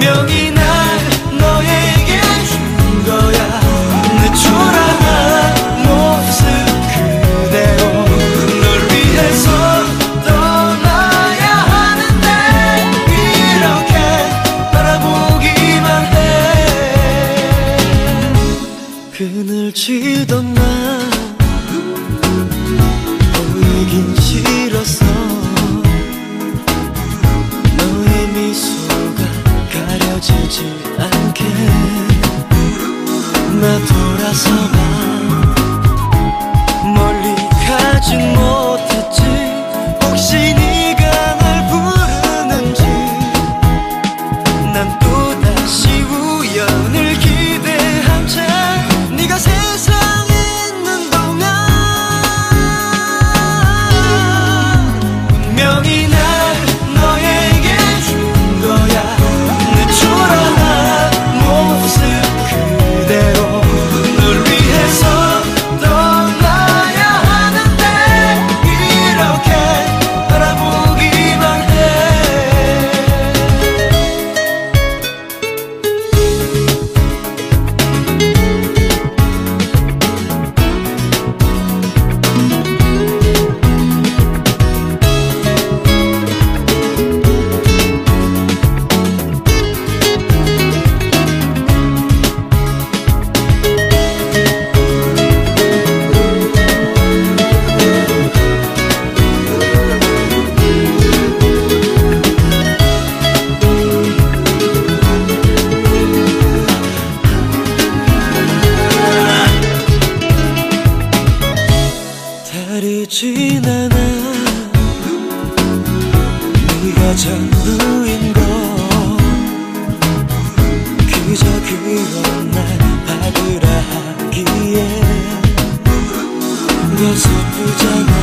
분명히 날 너에게 준 거야. 내 초라한 모습 그대로 널 위해서 떠나야 하는데 이렇게 바라보기만 해. 그늘 지던 나 보이긴 싫 나 돌아서 봐 멀리 가진 못 다르진 않아 네가 전부인 걸 그저 그런 날 받으라 하기에 너 슬프잖아